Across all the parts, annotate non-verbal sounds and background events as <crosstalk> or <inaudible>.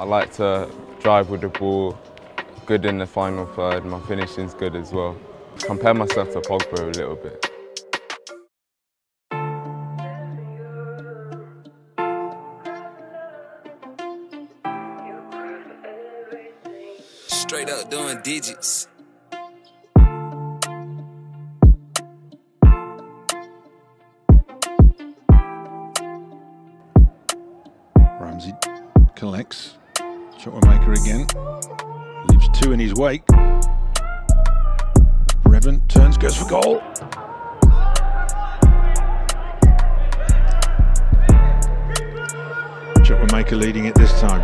I like to drive with the ball, good in the final third, my finishing's good as well. Compare myself to Pogba a little bit. Straight up doing digits. Chukwuemeka again. Leaves two in his wake. Revan turns, goes for goal. Chukwuemeka leading it this time.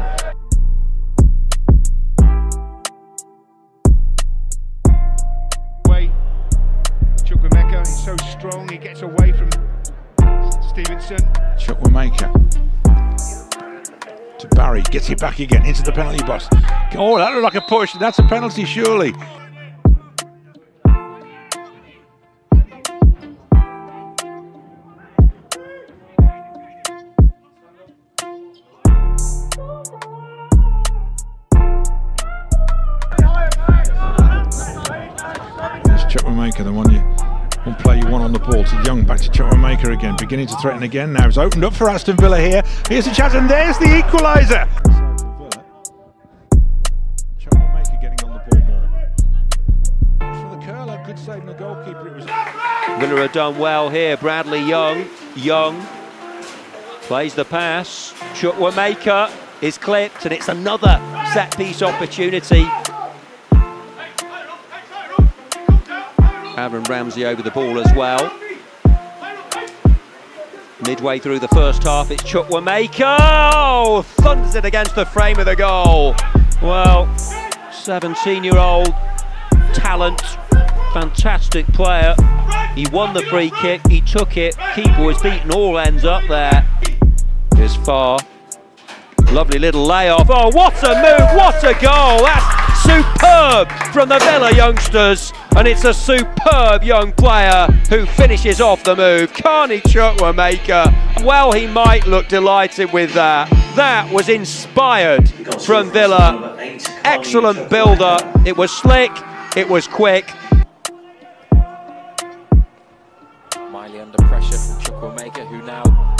Way. Chukwuemeka is so strong, he gets away from Stevenson. To Barry, gets it back again into the penalty box. Oh, that looked like a push. That's a penalty, surely. Ball to Young, back to Chukwuemeka again, beginning to threaten again now. It's opened up for Aston Villa here. Here's a chance, and there's the equaliser. Getting on the ball more. For the curler, good save from the goalkeeper. It was Villa have done well here. Bradley Young. Young plays the pass. Chukwuemeka is clipped, and it's another set piece opportunity. Aaron Ramsey over the ball as well. Midway through the first half, it's Chukwuemeka. Oh, thunders it against the frame of the goal. Well, 17-year-old talent, fantastic player. He won the free kick, he took it, keeper was beaten all ends up there. Here's far. Lovely little layoff. Oh, what a move, what a goal! That's superb from the Villa youngsters. And it's a superb young player who finishes off the move. Carney Chukwuemeka. Well, he might look delighted with that. That was inspired from Villa. Excellent build-up. It was slick, it was quick, Miley under pressure from Chukwuemeka, who now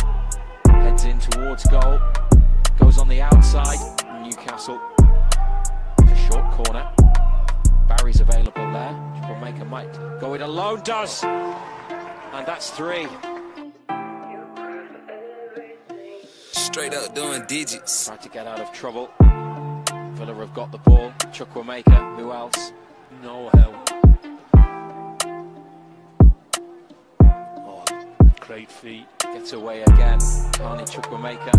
heads in towards goal. Goes on the outside. Newcastle. A short corner. Barry's available there. Chukwuemeka might go it alone. Does. And that's three. Straight up doing digits. Tried to get out of trouble. Villa have got the ball. Chukwuemeka. Who else? No help. Oh, great feet. Gets away again. Carney Chukwuemeka.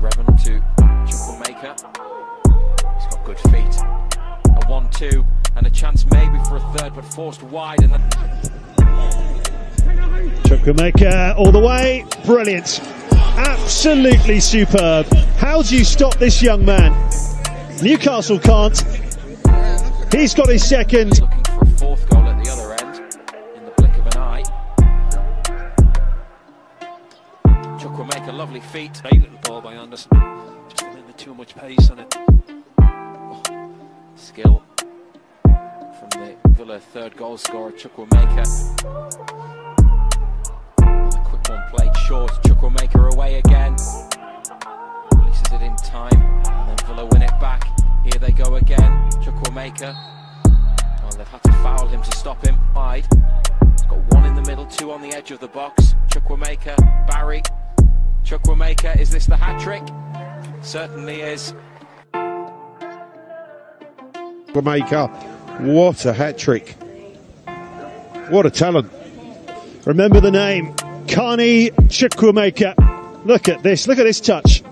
Revan to Chukwuemeka. Good feet. A 1-2 and a chance maybe for a third, but forced wide. And then Chukwuemeka all the way, brilliant, absolutely superb. How do you stop this young man? Newcastle can't. He's got his second. looking for a fourth goal at the other end in the blink of an eye. Chukwuemeka, lovely feet. Great little ball by Anderson. Just a little bit too much pace on it. Skill from the Villa third goal scorer, Chukwuemeka. Another quick one played short. Chukwuemeka away again. Releases it in time, and then Villa win it back. Here they go again. Chukwuemeka. Well, they've had to foul him to stop him. Wide. He's got one in the middle, two on the edge of the box. Chukwuemeka, Barry. Chukwuemeka, is this the hat trick? Certainly is. Chukwuemeka, what a hat trick. What a talent. Remember the name, Carney Chukwuemeka. Look at this, look at this touch.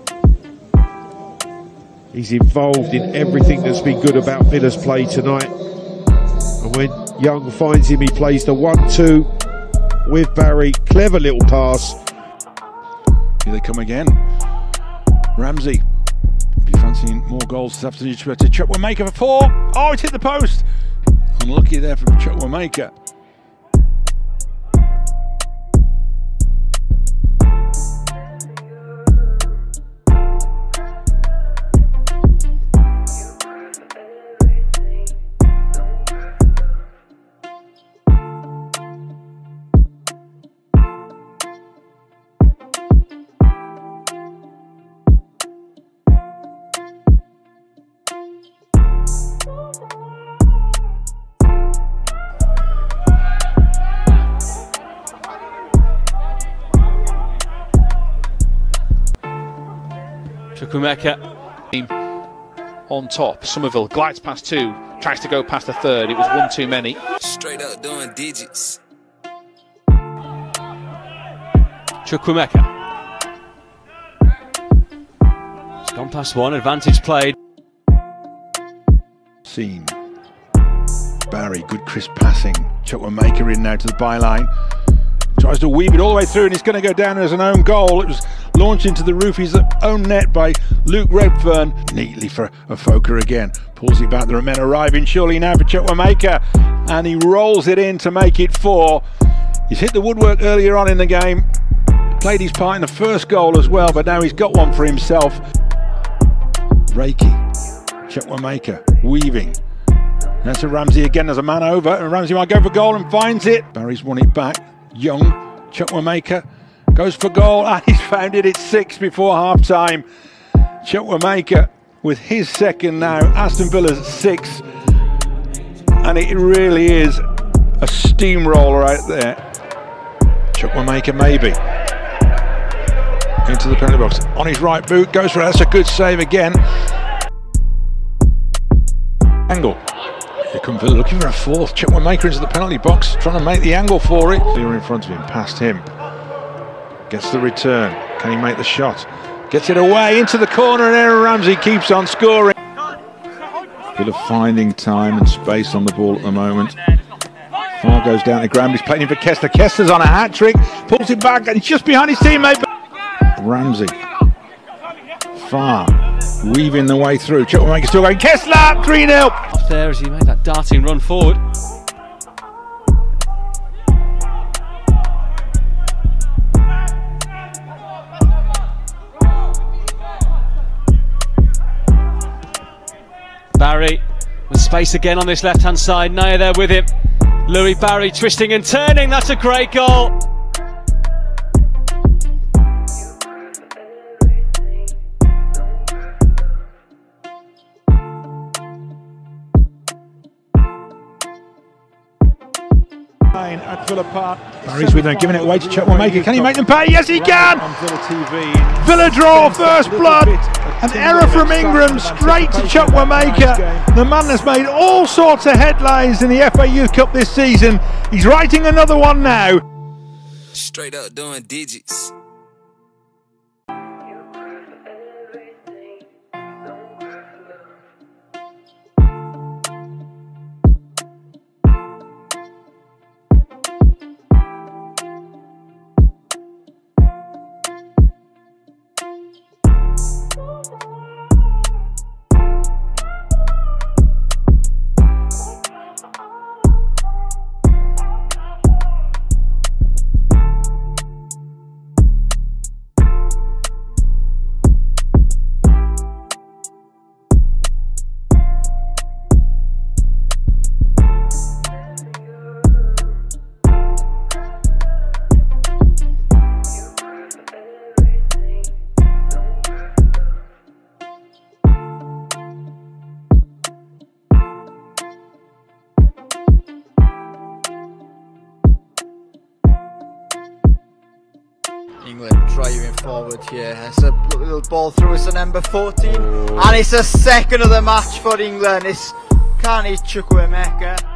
He's involved in everything that's been good about Villa's play tonight. And when Young finds him, he plays the 1 2 with Barry. Clever little pass. Here they come again. Ramsey. Fancying more goals this afternoon. To Chukwuemeka for four. Oh, it hit the post. Unlucky there from Chukwuemeka. Chukwuemeka on top. Somerville glides past two, tries to go past the third. It was one too many. Straight up doing digits. Chukwuemeka. It's gone past one, advantage played. Seen. Barry, good crisp passing. Chukwuemeka in now to the byline. Tries to weave it all the way through and it's going to go down as an own goal. It was launched into the roof. His own net by Luke Redfern. Neatly for Afoka again. Pulls it back. There are men arriving surely now for Chukwuemeka. And he rolls it in to make it four. He's hit the woodwork earlier on in the game. Played his part in the first goal as well, but now he's got one for himself. Raikhy. Chukwuemeka weaving. That's a Ramsey again as a man over, and Ramsey might go for goal and finds it. Barry's won it back. Young, Chukwuemeka goes for goal, and <laughs> ah, he's found it at six before half time. Chukwuemeka with his second now, Aston Villa's six, and it really is a steamroller out there. Chukwuemeka maybe into the penalty box on his right boot, goes for it. That's a good save again. Angle. Looking for a fourth. Chukwuemeka into the penalty box, trying to make the angle for it. Clear in front of him, past him. Gets the return. Can he make the shot? Gets it away into the corner, and Aaron Ramsey keeps on scoring. Bit of finding time and space on the ball at the moment. Far goes down to Graham. He's playing for Kesler. Kesler's on a hat trick, pulls it back, and he's just behind his teammate. Ramsey. Far weaving the way through. Chukwuemeka still going. Kesler 3 0. Off there as he made that darting run forward. Space again on this left hand side. Naya there with him. Louie Barry twisting and turning. That's a great goal. Villa Park. Barry's with them, giving it away to Chukwuemeka. Can he make them pay? Yes, he can! Villa TV. Villa draw, first blood. An error from Ingram, straight to Chukwuemeka. The man that's made all sorts of headlines in the FA Youth Cup this season. He's writing another one now. Straight up doing digits. Driving forward here. It's a little ball through. It's a number 14. And it's a second of the match for England. It's Carney Chukwuemeka.